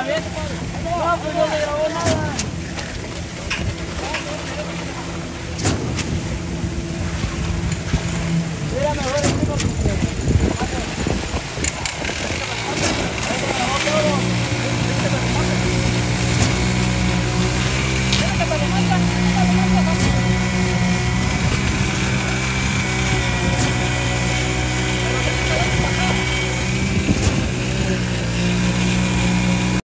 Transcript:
Cruzamento, Vamos.